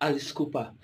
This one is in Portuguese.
Ah, desculpa.